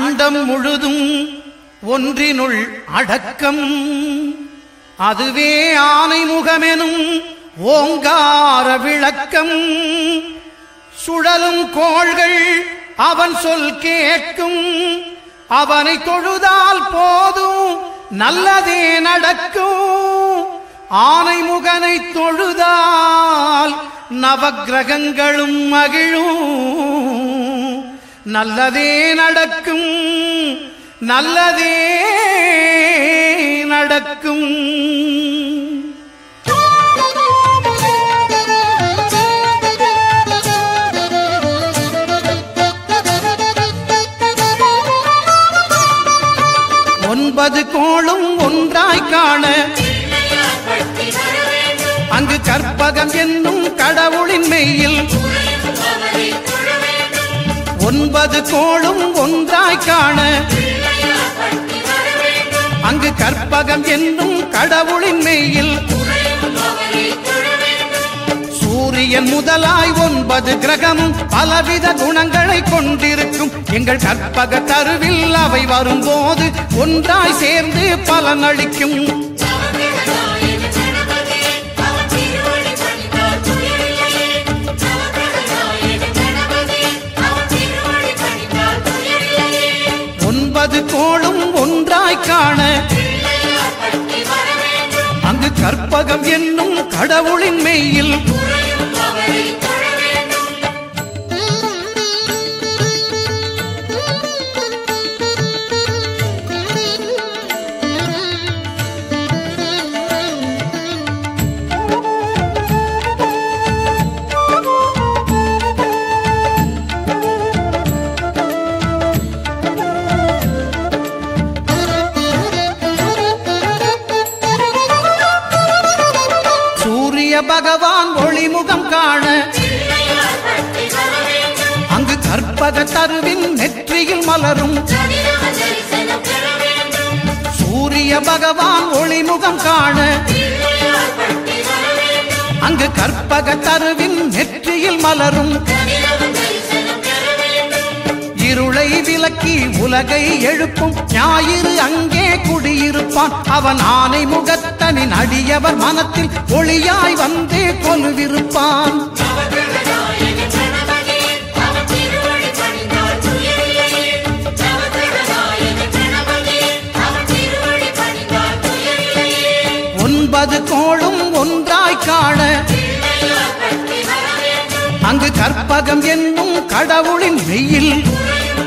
அண்டம் முழுதும் ஒன்றினுள் அடக்கம். அதுவே ஆனை முகமெனும் ஓங்கார விளக்கம். சுழலும் கோள்கள் அவன் சொல் கேட்கும். அவனை தொழுதால் போதும் நல்லதே நடக்கும். ஆனை முகனை தொழுதால் நவகிரகங்களும் மகிழும். நல்லதே நடக்கும் நல்லதே நடக்கும். ஒன்பது கோளும் ஒன்றாய் காண அங்கு கற்பகம் என்னும் கடவுளின் மெயில் ஒன்பது கோளும் ஒன்றாய் காண. அங்கு கற்பகம் என்னும் கடவுளின் மெய்யில் சூரியன் முதலாய் ஒன்பது கிரகமும் பலவித குணங்களை கொண்டிருக்கும். எங்கள் கற்பக தருவில் அவை வரும்போது ஒன்றாய் சேர்ந்து பலனளிக்கும். காண. அங்கு கற்பகம் என்னும் கடவுளின் மெய்யில் பகவான் ஒளிமுகம் காண. அங்கு கற்பக தருவின் நெற்றியில் மலரும். சூரிய பகவான் ஒளிமுகம் காண. அங்கு கற்பக தருவின் நெற்றியில் மலரும். இருளை விலக்கி உலகை எழுப்பும். ஞாயிறு அங்கே குடியிருப்பான். அவன் ஆனை முகத்தனின் அடியவர் மனத்தில் ஒளியாய் வந்தே கொலுவிருப்பான் ஒன்பது கோளும் ஒன்றாய் காண. அங்கு கற்பகம் என்னும் கடவுளின் வெயில் திங்கள்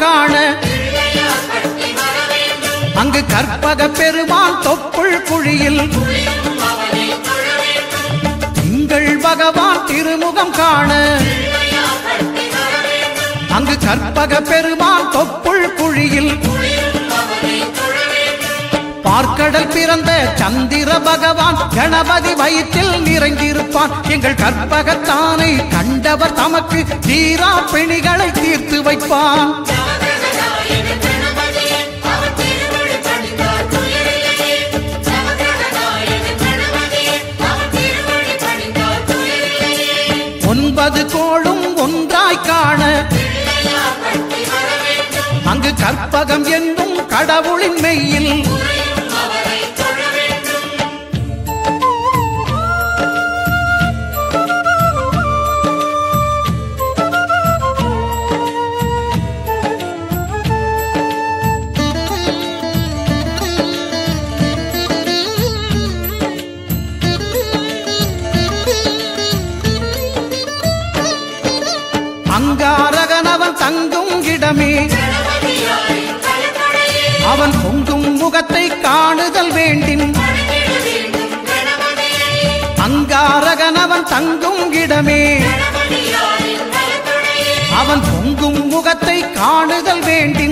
காண. அங்கு கற்பக பெருமான் தொப்புள் குழியில். திங்கள் பகவான் திருமுகம் காண. அங்கு கற்பக பெருமான் தொப்புள் குழியில். பார்க்கடல் பிறந்த சந்திர பகவான் கணபதி வயிற்றில் நிறைந்திருப்பான். எங்கள் கற்பகத்தானை கண்டவர் தமக்கு தீரா பிணிகளை தீர்த்து வைப்பான். ஒன்பது கோளும் ஒன்றாய் காண அங்கு கற்பகம் என்னும் கடவுளின் மெய்யில் அவன் பொங்கும் முகத்தை காணுதல் வேண்டின். அங்காரகனவன் தங்கும் இடமே. அவன் பொங்கும் முகத்தை காணுதல் வேண்டின்.